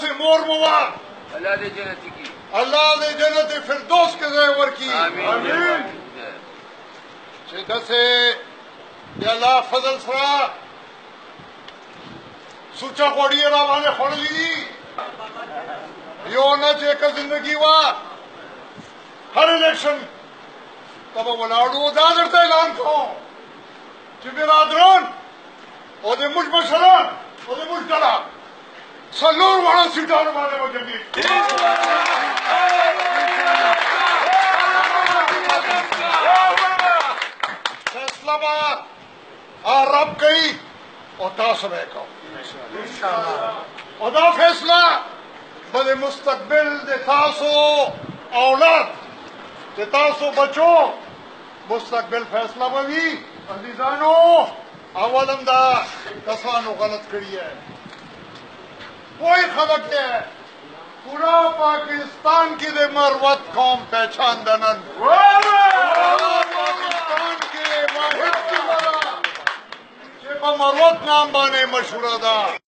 سے مور موا اللہ دے جنتی کی۔ اللہ نے جنت فردوس کے زیور کی۔ آمین۔ چې دسه د الله فضل سره سوچا غوړی را باندې خړلې دي یو نه چې که زندگی وا۔ هر الیکشن۔ تبه ولاړو دا درته اعلان کوم چې برادران او د موږ مشران او د موږ ډله څلور واړه سیټانو باندې وګرځي فیصلہ با رب گئی اور تاثر کو اور دا فیصلہ بل مستقبل دے تاسو اولاد، دے تاسو بچو. مستقبل فیصلہ بھی عزیزانو اولم دا کسانو غلط کری ہے. کوئی خلق ہے پورا پاکستان کی دے مروت قوم پہچان دنن پاکستان کے واحد کی بڑا مروت نام بانے مشہور دا